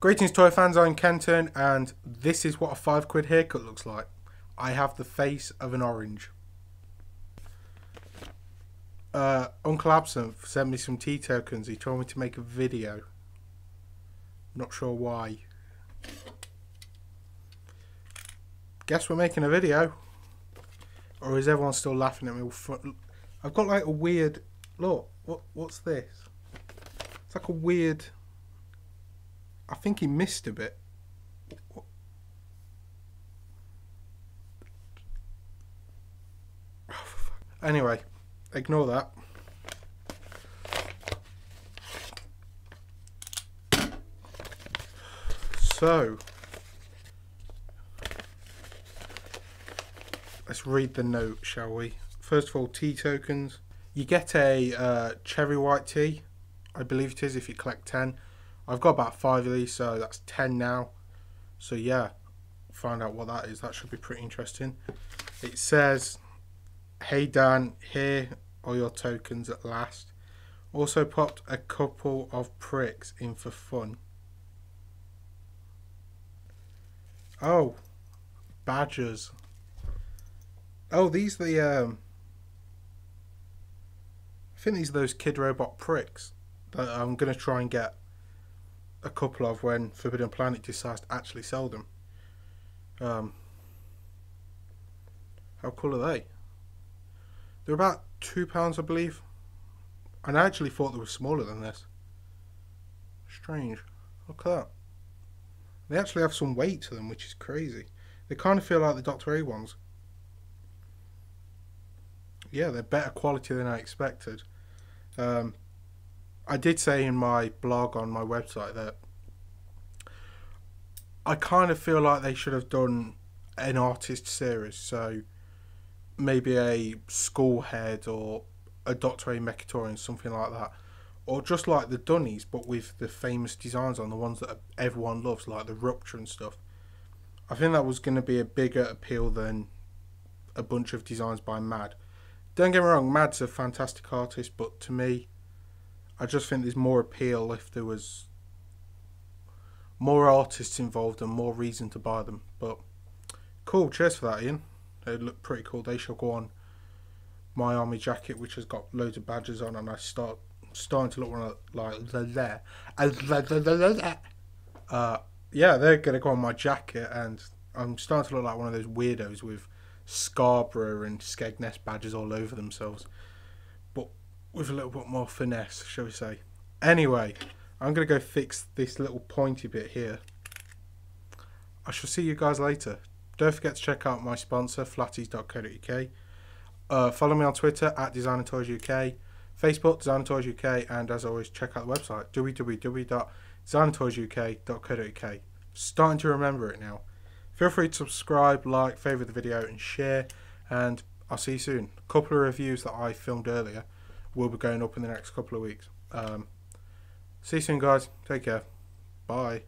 Greetings toy fans, I'm Kenton and this is what a 5 quid haircut looks like. I have the face of an orange. Uh, Uncle Absinthe sent me some tea tokens, he told me to make a video. Not sure why. Guess we're making a video. Or is everyone still laughing at me? I've got like a weird... Look, what what's this? It's like a weird... I think he missed a bit. Anyway, ignore that. So, let's read the note, shall we? First of all, tea tokens. You get a uh, cherry white tea, I believe it is, if you collect 10. I've got about five of these, so that's 10 now. So yeah, find out what that is. That should be pretty interesting. It says, Hey Dan, here are your tokens at last. Also popped a couple of pricks in for fun. Oh, badgers. Oh, these are the, um, I think these are those Kidrobot pricks that I'm going to try and get a couple of when Forbidden Planet decides to actually sell them. Um, how cool are they? They're about two pounds, I believe. And I actually thought they were smaller than this. Strange. Look at that. They actually have some weight to them, which is crazy. They kind of feel like the Doktor A ones. Yeah, they're better quality than I expected. Um, I did say in my blog on my website that I kind of feel like they should have done an artist series. So maybe a school head or a Doktor A Mechtorian, something like that. Or just like the Dunnies, but with the famous designs on the ones that everyone loves, like the Rupture and stuff. I think that was going to be a bigger appeal than a bunch of designs by Mad. Don't get me wrong, Mad's a fantastic artist, but to me, I just think there's more appeal if there was more artists involved and more reason to buy them. But cool, cheers for that, Ian. They look pretty cool. They shall go on my army jacket, which has got loads of badges on, and I start starting to look like there. Uh, yeah, they're gonna go on my jacket, and I'm starting to look like one of those weirdos with Scarborough and Skegness badges all over themselves with a little bit more finesse, shall we say. Anyway, I'm going to go fix this little pointy bit here. I shall see you guys later. Don't forget to check out my sponsor, flatties.co.uk. Uh, follow me on Twitter at Designer Toys UK, Facebook Designer Toys UK, and as always, check out the website www.designertoysuk.co.uk. Starting to remember it now. Feel free to subscribe, like, favourite the video, and share. And I'll see you soon. A couple of reviews that I filmed earlier will be going up in the next couple of weeks. Um, see you soon, guys. Take care. Bye.